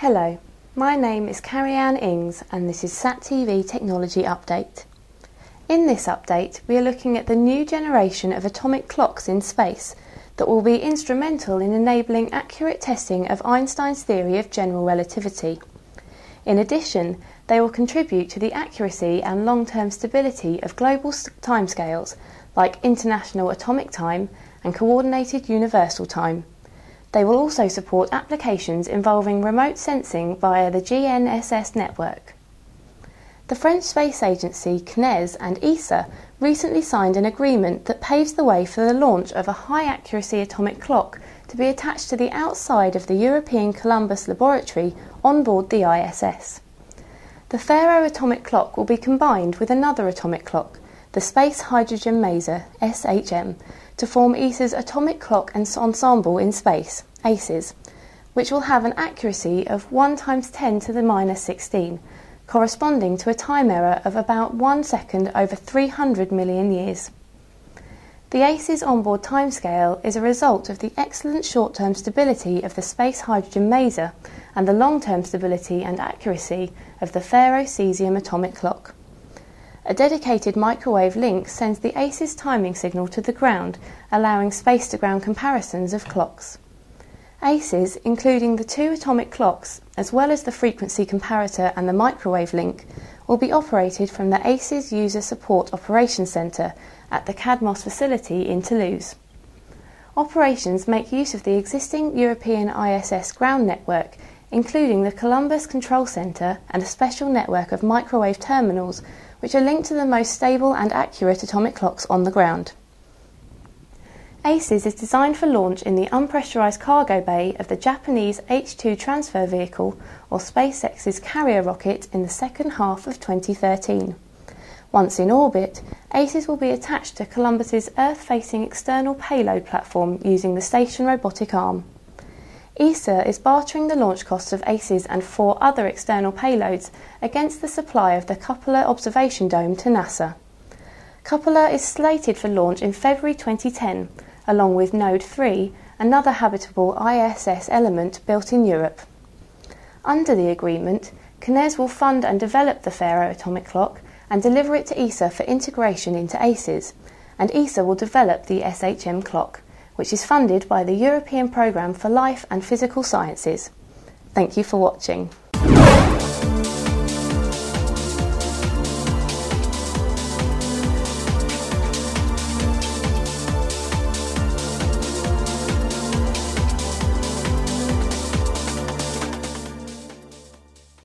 Hello, my name is Carrie-Anne Ings and this is SAT-TV Technology Update. In this update we are looking at the new generation of atomic clocks in space that will be instrumental in enabling accurate testing of Einstein's theory of general relativity. In addition, they will contribute to the accuracy and long-term stability of global timescales like International Atomic Time and Coordinated Universal Time. They will also support applications involving remote sensing via the GNSS network. The French Space Agency, CNES, and ESA recently signed an agreement that paves the way for the launch of a high accuracy atomic clock to be attached to the outside of the European Columbus Laboratory on board the ISS. The PHARAO atomic clock will be combined with another atomic clock, the Space Hydrogen Maser, SHM, to form ESA's Atomic Clock Ensemble in Space, ACES, which will have an accuracy of 1 times 10 to the minus 16, corresponding to a time error of about 1 second over 300 million years. The ACES onboard timescale is a result of the excellent short-term stability of the Space Hydrogen Maser and the long-term stability and accuracy of the PHARAO Cesium atomic clock. A dedicated microwave link sends the ACES timing signal to the ground, allowing space-to-ground comparisons of clocks. ACES, including the two atomic clocks, as well as the frequency comparator and the microwave link, will be operated from the ACES User Support Operations Centre at the CADMOS facility in Toulouse. Operations make use of the existing European ISS ground network, including the Columbus Control Centre and a special network of microwave terminals which are linked to the most stable and accurate atomic clocks on the ground. ACES is designed for launch in the unpressurized cargo bay of the Japanese H2 transfer vehicle or SpaceX's carrier rocket in the second half of 2013. Once in orbit, ACES will be attached to Columbus's Earth-facing external payload platform using the Station Robotic Arm. ESA is bartering the launch costs of ACES and four other external payloads against the supply of the Cupola Observation Dome to NASA. Cupola is slated for launch in February 2010, along with Node 3, another habitable ISS element built in Europe. Under the agreement, CNES will fund and develop the PHARAO atomic clock and deliver it to ESA for integration into ACES, and ESA will develop the SHM clock which is funded by the European Programme for Life and Physical Sciences. Thank you for watching.